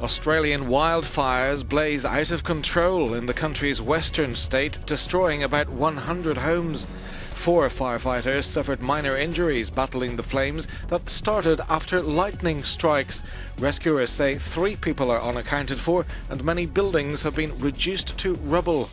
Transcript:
Australian wildfires blaze out of control in the country's western state, destroying about 100 homes. Four firefighters suffered minor injuries battling the flames that started after lightning strikes. Rescuers say three people are unaccounted for and many buildings have been reduced to rubble.